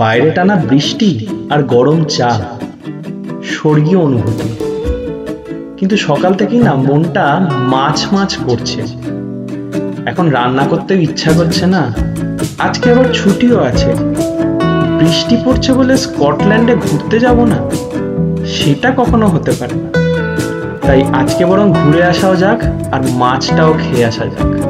বাইরে টানা বৃষ্টি আর গরম চা। স্বর্গীয় অনুভূতি। কিন্তু সকাল থেকেই না মনটা মাছ মাছ করছে। এখন রান্না করতে ইচ্ছা করছে না। আজকে আবার ছুটিও আছে। বৃষ্টি পড়ছে বলে স্কটল্যান্ডে ঘুরতে যাব না? সেটা কখনো হতে পারে না। তাই আজকে বরং ঘুরে আসাও যাক আর মাছটাও খেয়ে আসা যাক।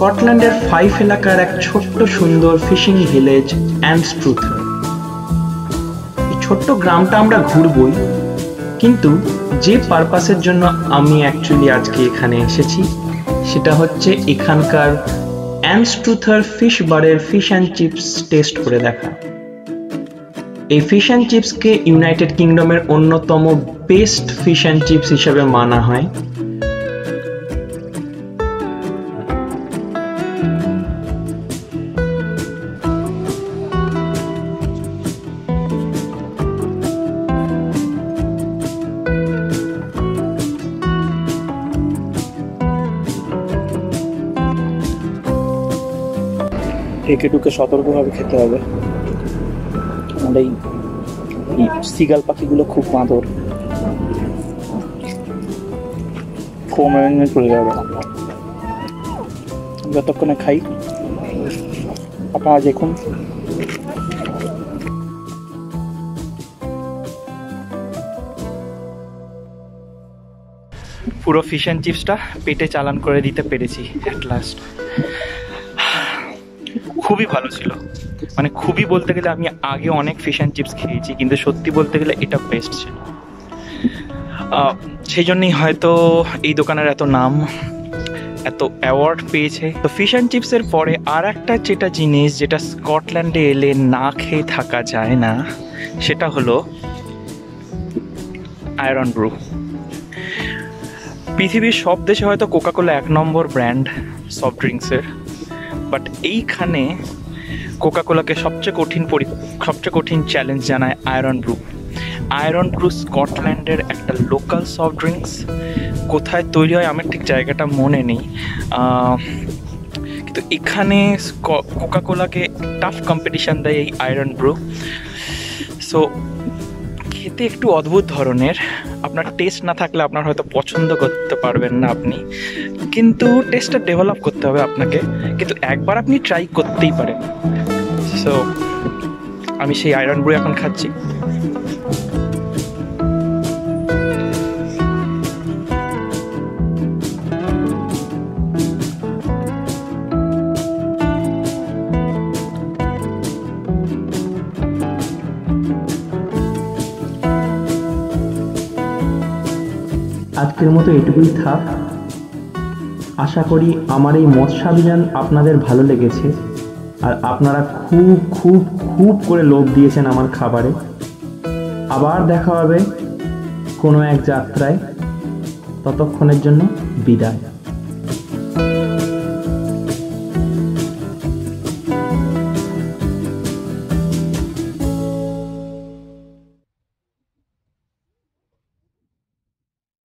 স্কটল্যান্ডের ফাইভ এলাকার এক ছোট্ট সুন্দর ফিশিং ভিলেজ অ্যান্ডস্ট্রুথ। এই ছোট্ট গ্রামটা আমরা ঘুরবই, কিন্তু যে পারপাসের জন্য আমি অ্যাকচুয়ালি আজকে এখানে এসেছি, সেটা হচ্ছে এখানকার অ্যানস্ট্রুথার ফিশ বারের ফিশ অ্যান্ড চিপস টেস্ট করে দেখা। এই ফিশ অ্যান্ড চিপসকে ইউনাইটেড কিংডমের অন্যতম বেস্ট ফিশ অ্যান্ড চিপস হিসেবে মানা হয়। ঢেকে টুকে সতর্কভাবে খেতে হবে। আমাদের এই সিগাল পাখিগুলো খুব বাঁদর ভেঙে চলে যাবে। যতক্ষণে খাই আপনারা দেখুন। পুরো ফিশ অ্যান্ড চিপসটা পেটে চালান করে দিতে পেরেছি অ্যাট লাস্ট খুবই ভালো ছিল। মানে খুবই বলতে গেলে আমি আগে অনেক ফিশ অ্যান্ড চিপস খেয়েছি, কিন্তু সত্যি বলতে গেলে এটা বেস্ট ছিল। সেই জন্যই হয়তো এই দোকানের এত নাম, এত অ্যাওয়ার্ড পেয়েছে। তো ফিশ অ্যান্ড চিপসের পরে আর একটা যেটা জিনিস যেটা স্কটল্যান্ডে এলে না খেয়ে থাকা যায় না, সেটা হলো আয়রন ব্রু পৃথিবীর সব দেশে হয়তো কোকাকোলা এক নম্বর ব্র্যান্ড সফট ড্রিঙ্কসের বাট এইখানে কোকাকোলাকে সবচেয়ে কঠিন পরি, সবচেয়ে কঠিন চ্যালেঞ্জ জানায় আয়রন ব্রু আয়রন ব্রু স্কটল্যান্ডের একটা লোকাল সফট ড্রিঙ্কস কোথায় তৈরি হয় আমার ঠিক জায়গাটা মনে নেই। কিন্তু এখানে কোকাকোলাকে টাফ কম্পিটিশান দেয় এই আয়রন ব্রু সো খেতে একটু অদ্ভুত ধরনের। আপনার টেস্ট না থাকলে আপনার হয়তো পছন্দ করতে পারবেন না আপনি। কিন্তু টেস্টটা ডেভেলপ করতে হবে আপনাকে। কিন্তু একবার আপনি ট্রাই করতেই পারেন। সো আমি সেই আয়রন বুড়ি এখন খাচ্ছি। আজকের মতো এটুকুই থাক। আশা করি আমার এই মৎস্যাভিযান আপনাদের ভালো লেগেছে। আর আপনারা খুব খুব খুব করে লোভ দিয়েছেন আমার খাবারে। আবার দেখা হবে কোনো এক যাত্রায়। ততক্ষণের জন্য বিদায়।